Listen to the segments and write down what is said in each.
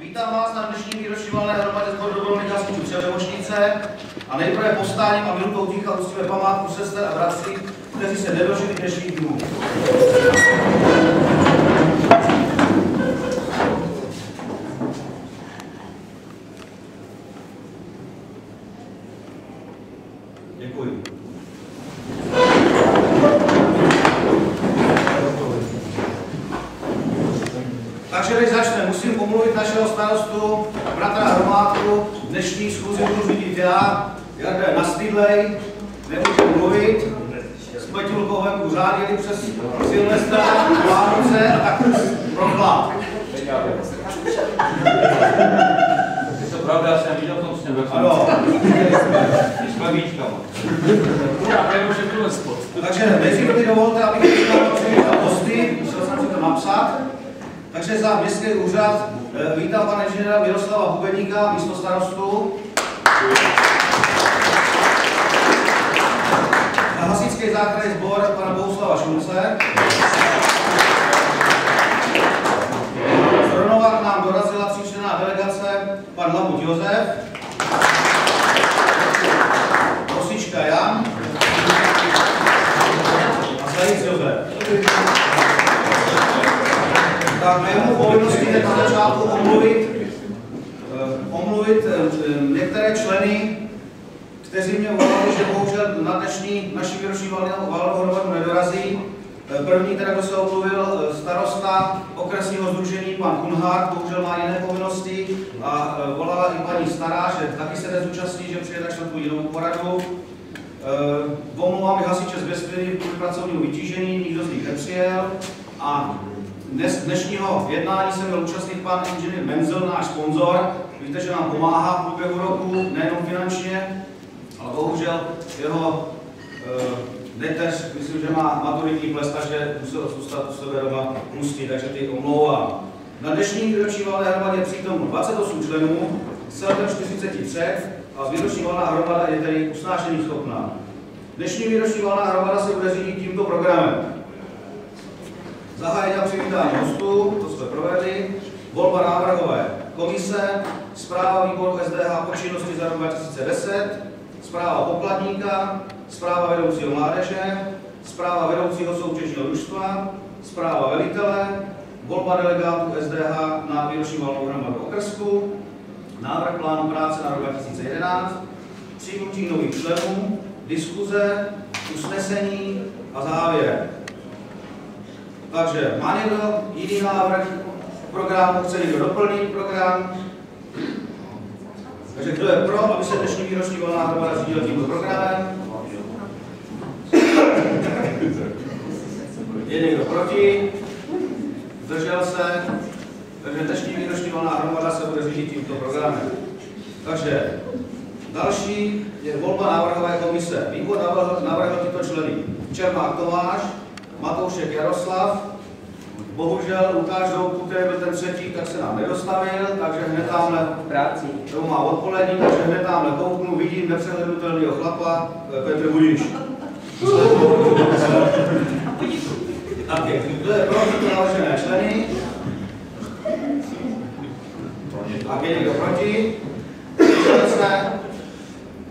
Vítám vás na dnešní výroční valné hromadě sboru dobrovolných hasičů Převemošnice a nejprve postáním a minutou ticha uctíme památku sester a bratří, kteří se nedožili dnešních dnů. Děkuji. Takže než začne, musím omluvit našeho starostu, bratra Hromádku, dnešní schůzi budu řídit já, Jarda je nastydlej, nemůže mluvit, jsme Tulkou venku řádili přes Silvestra, Vánoce a tak prochlad. Je to pravda, já jsem viděl v tom sněhu. Ano, S babičkama. Já jenom všechno spod. takže nejdřív mi dovolte, abych přivítal hosty, musel jsem si to napsat. Takže za městský úřad eh, vítám pana inženýra Miroslava Hubeníka, místo starostu. A hasičský záchranný sbor pana Bohuslava Šulce. Z Ronova nám dorazila tříčlenná delegace pan Lamut Josef, Rosička Jan a Zajíc Josef. Tak mému povinností je na začátku omluvit, eh, omluvit eh, některé členy, kteří mě volali, že bohužel na dnešní naší výroční valnou hromadu nedorazí. Eh, První teda, kdo se omluvil, starosta okresního združení pan Kunhard, bohužel má jiné povinnosti a volala i paní Stará, že taky se nezúčastní, že přijede na členku jinou poradu. Omlouvám i hasiče z Vestviny kvůli pracovnímu vytížení, nikdo z nich nepřijel. A dnes, dnešního jednání se měl účastnit pan inženýr Menzel, náš sponzor. Víte, že nám pomáhá v průběhu roku, nejenom finančně, ale bohužel jeho uh, neteř, myslím, že má maturitní ples, takže musel zůstat u sebe doma pustý, takže ty omlouvám. Na dnešní výroční valné hromadě je přítomno 28 členů, celkem 43 a výroční valná hromada je tedy usnášení schopná. Dnešní výroční valná hromada se bude řídit tímto programem. Zahájení a přivítání hostů, to jsme provedli, volba návrhové komise, zpráva výboru SDH po činnosti za rok 2010, zpráva pokladníka, zpráva vedoucího mládeže, zpráva vedoucího soutěžního družstva, zpráva velitele, volba delegátů SDH na výroční valnou hromadu okrsku, návrh plánu práce na rok 2011, přijmutí nových členů, diskuze, usnesení a závěr. Takže má někdo jiný návrh programu, chce někdo doplnit program? Takže kdo je pro, aby se dnešní výroční volná hromada řídila tímto programem? Je někdo proti? Zdržel se? Takže dnešní výroční volná hromada se bude řídit tímto programem. Takže další je volba návrhové komise. Výbor navrhl, navrhl tyto členy. Čermák Tomáš, Matoušek Jaroslav, bohužel Lukáš Doupku, který byl ten třetí, tak se nám nedostavil, takže hned tamhle práci. to má odpolední, takže hned tamhle kouknu, vidím nepřehlednutelného chlapa, Petr Budiš. Tak je, kdo je pro navržené členy? A je někdo proti? Zdrželi se?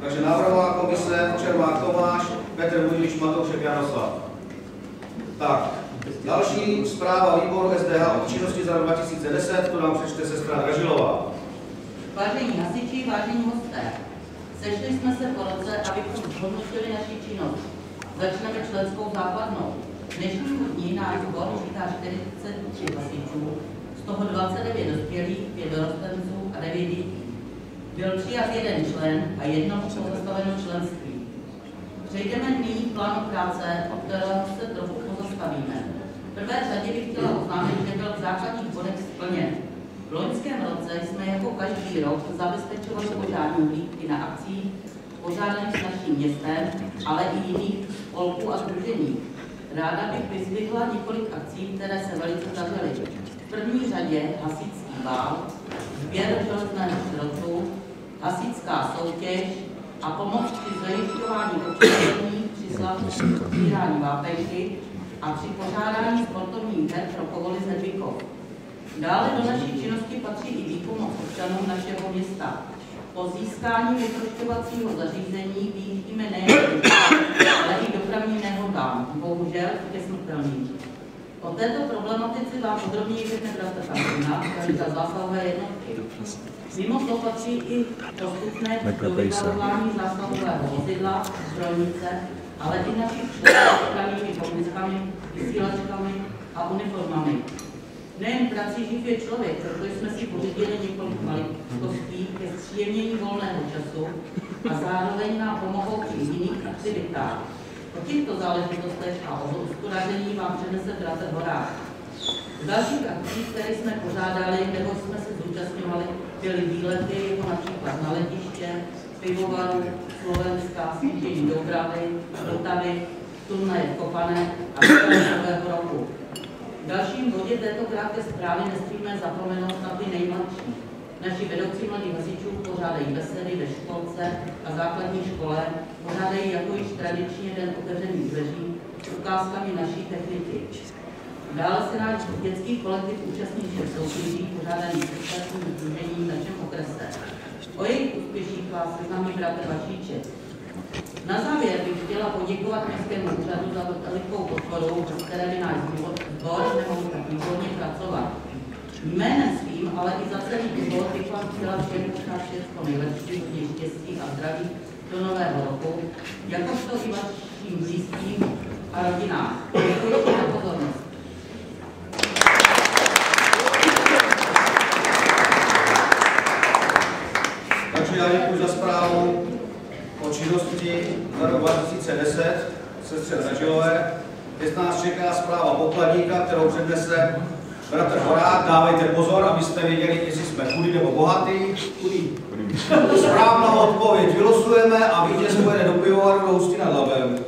Takže návrhová komise Červák Tomáš, Petr Budiš, Matoušek Jaroslav. Tak, další zpráva výboru SDH o činnosti za rok 2010, to nám přečte sestra Dražilová. Vážení hasiči, vážení hosté, sešli jsme se po roce, abychom zhodnotili naši činnost. Začneme členskou základnou. Dnešnímu dní náš sbor čítá 43 hasičů, z toho 29 dospělých, 5 dorostenců a 9 dětí. Byl přijat jeden člen a jedno pozastaveno členství. Přejdeme nyní k plánu práce, o kterém se trochu pozastavíme. Prvé řadě bych chtěla oznámit, že byl v základních splněn. V loňském roce jsme jako každý rok zabezpečovali požární hlídky na akcích pořádaných s naším městem, ale i jiných spolků a združení. Ráda bych vyzvihla několik akcí, které se velice zařily. V první řadě hasičský bál, sběr železného šrotu, hasičská soutěž a pomoc při zajišťování občanů při otvírání vápenky a při pořádání sportovních her pro kovoly z Hedvikov. Dále do naší činnosti patří i výpomoc občanům našeho města. Po získání vyprošťovacího zařízení vyjíždíme nejen ale i dopravní nehodám, bohužel ke smrtelným. O této problematice vám podrobněji řekne bratr Katarina, za zásahové jednotky. Mimo to patří i postupné dovybavování zásahového vozidla, zbrojnice, ale i členů ochranými pomůckami, vysílačkami a uniformami. Nejen prací živ je člověk, proto jsme si pořídili několik maličkostí ke zpříjemnění volného času a zároveň nám pomohou při jiných aktivitách. O těchto záležitostech a o hospodaření vám přednese bratr Horák. Z dalších akcí, které jsme pořádali nebo jsme se zúčastňovali, byly výlety, jako například na letiště, pivovaru, Slovenska, snížení Dobravy, Vltavy, v Kopané a nového roku. V dalším bodě této krátké zprávy nesmíme zapomenout na ty nejmladší. Naši vedoucí mladých hasičů pořádají besedy ve školce a základní škole, pořádají jako již tradičně den otevřených dveří s ukázkami naší techniky. Dále se náš dětský kolektiv účastní všech soutěží pořádaných ostatním združením v našem okrese. Seznámí bratr Vašíček. Na závěr bych chtěla poděkovat Městskému úřadu za velikou podporu, bez které by náš sbor nemohl tak výborně pracovat. Jménem svým, ale i za celý výbor bych vám chtěla všem přát všechno nejlepší, hodně štěstí a zdraví do nového roku, jakožto i vašim blízkým a rodinám. Děkuji za pozornost. Takže já děkuji za zprávu o činnosti za rok 2010 sestře Zažilové. Dnes nás čeká zpráva pokladníka, kterou přednese bratr Horák. Dávejte pozor, abyste věděli, jestli jsme chudí nebo bohatý. Chudí. Správnou odpověď vylosujeme a vítěz pojede do pivovaru do Husty nad Labem.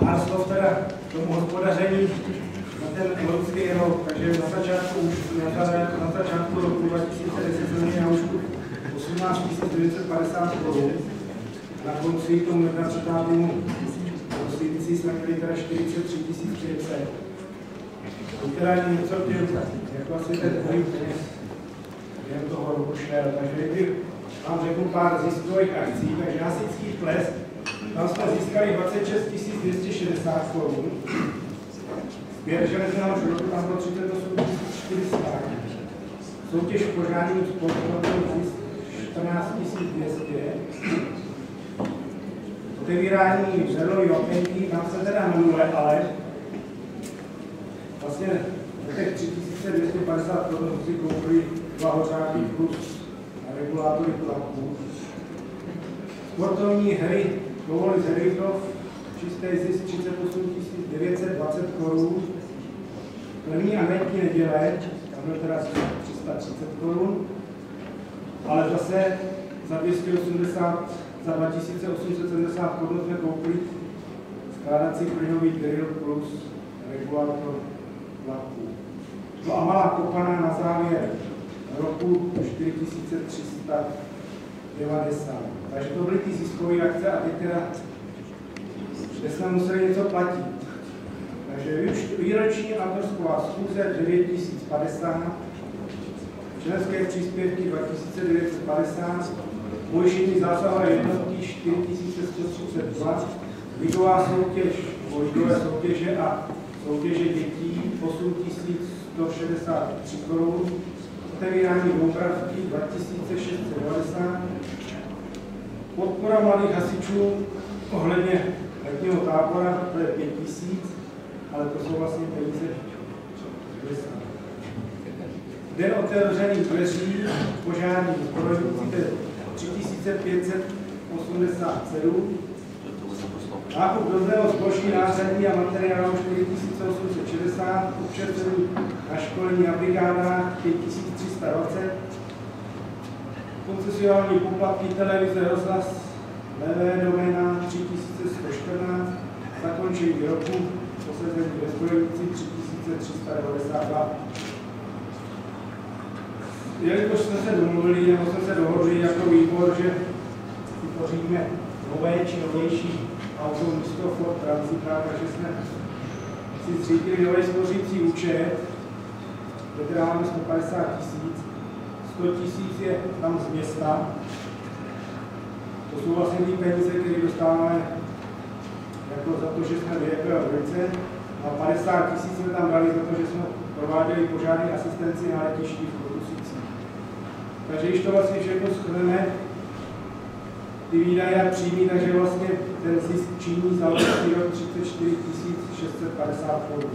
Pár slov teda tomu hospodaření ten loňský rok. Takže na začátku, už na, na začátku roku 2010 jsme měli na účtu 18 950 korun. Na konci tomu 31. prosinci jsme měli teda 43 500. To teda je něco tím, jak vlastně ten pohyb peněz během toho roku šel. Takže kdyby vám řeknu pár ziskových akcí, takže hasičský ples, tam jsme získali 26 260 korun. Sběr železného šrotu tam bylo 38 400. Soutěž požární sport tam bylo 14 200. Otevírání žerlový okénky, tam se teda na nule, ale vlastně těch 3250 korun si koupili dva hořáky plus regulátory tlaků. Sportovní hry Kovoly Zerichov, čistý zisk 38 920 korun. První a netní neděle, tam byl teda 330 korun, ale zase za 280, za 2870 korun jsme koupili skládací plynový drill plus regulátor tlaků. No a malá kopaná na závěr roku 4390. Takže to byly ty ziskové akce a teď teda kde jsme museli něco platit. Takže výroční autorsková schůze 9050, členské příspěvky 2950, pojištění zásahové jednotky 4132, ligová soutěž, ligové soutěže a soutěže dětí 8163 korun, otevírání dopravky 2690, podpora mladých hasičů ohledně letního tábora, to je 5000, ale to jsou vlastně peníze Den otevřených dveří, požární zbrojnici, to je 3587, Nákup drobného zboží, nářadí a materiálu 4860, občerstvení na školení a brigádách 5320, koncesionální poplatky televize rozhlas levé doména 3114, zakončení roku, posezení ve zbrojnici 3392. Jelikož jsme se domluvili, nebo jsme se dohodli jako výbor, že vytvoříme nové či novější auto místo Ford Transit, takže jsme si zřídili nový spořící účet, kde máme 150 tisíc, 100 tisíc je tam z města, to jsou vlastně ty peníze, které dostáváme jako za to, že jsme vyjekli ulice, a 50 tisíc jsme tam dali za to, že jsme prováděli požární asistenci na letišti v Kotusicích. Takže když to vlastně všechno shrneme, ty výdaje a příjmy, takže vlastně ten zisk činí za rok 34 650 korun.